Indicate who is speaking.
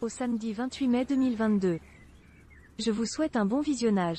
Speaker 1: au samedi 28 mai 2022. Je vous souhaite un bon visionnage.